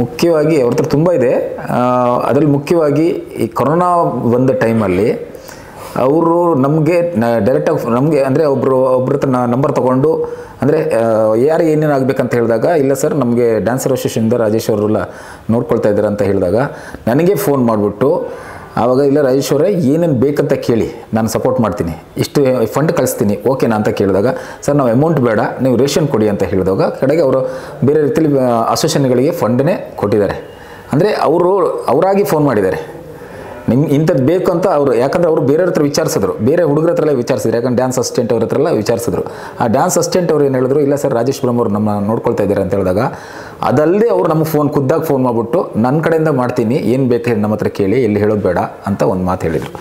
ಮುಖ್ಯವಾಗಿ ಅವ್ರ ಹತ್ರ ತುಂಬ ಇದೆ. ಅದರಲ್ಲಿ ಮುಖ್ಯವಾಗಿ ಈ ಕೊರೋನಾ ಬಂದ ಟೈಮಲ್ಲಿ ಅವರು ನಮಗೆ ಡೈರೆಕ್ಟಾಗಿ ನಮಗೆ ಅಂದರೆ ಒಬ್ಬರು ಒಬ್ಬರ ಹತ್ರ ನಂಬರ್ ತೊಗೊಂಡು ಅಂದರೆ ಯಾರು ಏನೇನು ಆಗಬೇಕಂತ ಹೇಳಿದಾಗ, ಇಲ್ಲ ಸರ್ ನಮಗೆ ಡ್ಯಾನ್ಸರ್ ಅಸೋಸಿಯೇಷನಿಂದ ರಾಜೇಶ್ ಅವರೆಲ್ಲ ನೋಡ್ಕೊಳ್ತಾ ಇದ್ದಾರೆ ಅಂತ ಹೇಳಿದಾಗ, ನನಗೆ ಫೋನ್ ಮಾಡಿಬಿಟ್ಟು ಆವಾಗ ಇಲ್ಲ ರಾಜೇಶ್ ಅವರೇ, ಏನೇನು ಬೇಕಂತ ಕೇಳಿ, ನಾನು ಸಪೋರ್ಟ್ ಮಾಡ್ತೀನಿ. ಇಷ್ಟು ಫಂಡ್ ಕಳಿಸ್ತೀನಿ ಓಕೆನಾ ಅಂತ ಕೇಳಿದಾಗ, ಸರ್, ನಾವು ಅಮೌಂಟ್ ಬೇಡ, ನೀವು ರೇಷನ್ ಕೊಡಿ ಅಂತ ಹೇಳಿದಾಗ, ಕಡೆಗೆ ಅವರು ಬೇರೆ ರೀತಿಯಲ್ಲಿ ಅಸೋಸಿಯೇಷನ್ಗಳಿಗೆ ಫಂಡನ್ನೇ ಕೊಟ್ಟಿದ್ದಾರೆ. ಅಂದರೆ ಅವರು, ಅವರಾಗಿ ಫೋನ್ ಮಾಡಿದ್ದಾರೆ. ನಿಮ್ಗೆ ಇಂಥದ್ದು ಬೇಕು ಅಂತ ಅವರು, ಯಾಕಂದ್ರೆ ಅವರು ಬೇರೆಯವ್ರ ಹತ್ರ ವಿಚಾರಿಸಿದ್ರು. ಬೇರೆ ಹುಡುಗರ ಹತ್ರ ವಿಚಾರಿಸಿದ್ರು. ಯಾಕಂದ್ರೆ ಡ್ಯಾನ್ಸ್ ಅಸಿಸ್ಟೆಂಟ್ ಅವ್ರ ಹತ್ರ ಎಲ್ಲ ವಿಚಾರಿಸಿದ್ರು. ಆ ಡ್ಯಾನ್ಸ್ ಅಸಿಸ್ಟೆಂಟ್ ಅವ್ರು ಏನು ಹೇಳಿದ್ರು, ಇಲ್ಲ ಸರ್, ರಾಜೇಶ್ ಬ್ರಹ್ಮ ಅವರು ನಮ್ಮ ನೋಡ್ಕೊಳ್ತಾ ಇದ್ದಾರೆ ಅಂತ ಹೇಳಿದಾಗ ಅದಲ್ಲದೆ ಅವ್ರು ನಮಗೆ ಫೋನ್ ಖುದ್ದಾಗಿ ಫೋನ್ ಮಾಡಿಬಿಟ್ಟು ನನ್ನ ಕಡೆಯಿಂದ ಮಾಡ್ತೀನಿ, ಏನು ಬೇಕು ನಮ್ಮ ಹತ್ರ ಕೇಳಿ, ಎಲ್ಲಿ ಹೇಳೋದು ಬೇಡ ಅಂತ ಒಂದು ಮಾತು ಹೇಳಿದರು.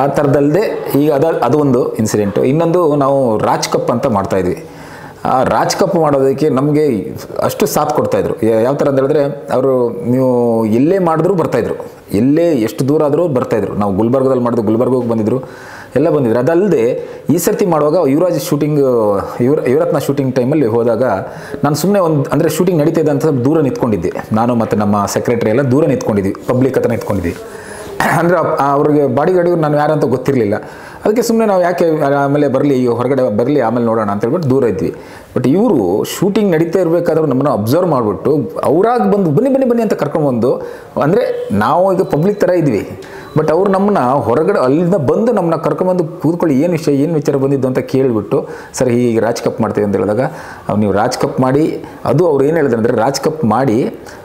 ಆ ಥರದಲ್ಲದೆ ಈಗ ಅದ, ಅದು ಒಂದು ಇನ್ಸಿಡೆಂಟು ಇನ್ನೊಂದು ನಾವು ರಾಜ್ ಕಪ್ ಅಂತ ಮಾಡ್ತಾಯಿದ್ವಿ ರಾಜ್ ಕಪ್ ಮಾಡೋದಕ್ಕೆ ನಮಗೆ ಅಷ್ಟು ಸಾಥ್ ಕೊಡ್ತಾಯಿದ್ರು ಯಾವ ಥರ ಅಂತ ಹೇಳಿದ್ರೆ ಅವರು ನೀವು ಎಲ್ಲೇ ಮಾಡಿದ್ರು ಬರ್ತಾಯಿದ್ರು ಎಲ್ಲೇ ಎಷ್ಟು ದೂರ ಆದರೂ ಬರ್ತಾಯಿದ್ರು ನಾವು ಗುಲ್ಬರ್ಗದಲ್ಲಿ ಮಾಡಿದ್ರು ಗುಲ್ಬರ್ಗಕ್ಕೆ ಬಂದಿದ್ರು. ಎಲ್ಲ ಬಂದಿದ್ರು. ಅದಲ್ಲದೆ ಈ ಸರ್ತಿ ಮಾಡುವಾಗ ಯುವರಾಜ್ ಶೂಟಿಂಗ್ ಯುವ ಯುವರತ್ನ ಶೂಟಿಂಗ್ ಟೈಮಲ್ಲಿ ಹೋದಾಗ ನಾನು ಸುಮ್ಮನೆ ಒಂದು, ಅಂದರೆ ಶೂಟಿಂಗ್ ನಡೀತಾ ಇದೆ ಅಂತ ದೂರ ನಿಂತ್ಕೊಂಡಿದ್ದೆ. ನಾನು ಮತ್ತು ನಮ್ಮ ಸೆಕ್ರೆಟರಿ ಎಲ್ಲ ದೂರ ನಿಂತ್ಕೊಂಡಿದ್ವಿ. ಪಬ್ಲಿಕ್ ಹತ್ರ ನಿಂತ್ಕೊಂಡಿದ್ವಿ. ಅಂದರೆ ಅವ್ರಿಗೆ ಬಾಡಿ ಗಾರ್ಡಿಗೂ ನಾನು ಯಾರಂತ ಗೊತ್ತಿರಲಿಲ್ಲ. ಅದಕ್ಕೆ ಸುಮ್ಮನೆ ನಾವು ಯಾಕೆ ಆಮೇಲೆ ಬರಲಿ ಹೊರಗಡೆ ಬರಲಿ, ಆಮೇಲೆ ನೋಡೋಣ ಅಂತ ಹೇಳ್ಬಿಟ್ಟು ದೂರ ಇದ್ವಿ. ಬಟ್ ಇವರು ಶೂಟಿಂಗ್ ನಡೀತಾ ಇರಬೇಕಾದ್ರೆ ನಮ್ಮನ್ನು ಅಬ್ಸರ್ವ್ ಮಾಡಿಬಿಟ್ಟು, ಅವರಾಗಿ ಬಂದು ಬನ್ನಿ ಬನ್ನಿ ಬನ್ನಿ ಅಂತ ಕರ್ಕೊಂಡು ಬಂದು ಅಂದರೆ ನಾವು ಈಗ ಪಬ್ಲಿಕ್ ಥರ ಇದ್ವಿ. ಬಟ್ ಅವ್ರು ನಮ್ಮನ್ನ ಹೊರಗಡೆ ಅಲ್ಲಿಂದ ಬಂದು ನಮ್ಮನ್ನ ಕರ್ಕೊಂಬಂದು ಕೂತ್ಕೊಳ್ಳಿ, ಏನು ವಿಷಯ, ಏನು ವಿಚಾರ ಬಂದಿದ್ದು ಅಂತ ಕೇಳಿಬಿಟ್ಟು, ಸರ್, ಹೀಗೆ ರಾಜ್ ಕಪ್ ಮಾಡ್ತೀವಿ ಅಂತ ಹೇಳಿದಾಗ ನೀವು ರಾಜ್ ಕಪ್ ಮಾಡಿ, ಅದು ಅವ್ರು ಏನು ಹೇಳಿದ್ರು ಅಂದರೆ, ರಾಜ್ ಕಪ್ ಮಾಡಿ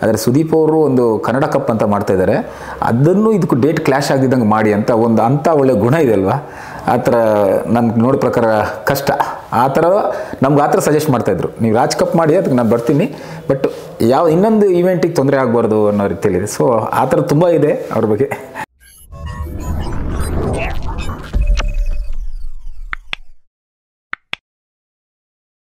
ಅದರ ಸುದೀಪ್ ಅವರು ಒಂದು ಕನ್ನಡ ಕಪ್ ಅಂತ ಮಾಡ್ತಾ ಇದ್ದಾರೆ, ಅದನ್ನು ಇದಕ್ಕೂ ಡೇಟ್ ಕ್ಲಾಶ್ ಆಗಿದ್ದಂಗೆ ಮಾಡಿ ಅಂತ ಒಂದು ಅಂಥ ಒಳ್ಳೆ ಗುಣ ಇದೆ ಅಲ್ವಾ? ಆ ಥರ ನನ್ಗೆ ನೋಡೋ ಪ್ರಕಾರ ಕಷ್ಟ. ಆ ಥರ ನಮ್ಗೆ ಆ ಥರ ಸಜೆಸ್ಟ್ ಮಾಡ್ತಾಯಿದ್ರು ನೀವು ರಾಜ್ ಕಪ್ ಮಾಡಿ, ಅದಕ್ಕೆ ನಾನು ಬರ್ತೀನಿ. ಬಟ್ ಯಾವ ಇನ್ನೊಂದು ಇವೆಂಟಿಗೆ ತೊಂದರೆ ಆಗಬಾರ್ದು ಅನ್ನೋ ರೀತಿಯಲ್ಲಿದೆ. ಸೊ ಆ ಥರ ತುಂಬ ಇದೆ ಅವ್ರ ಬಗ್ಗೆ.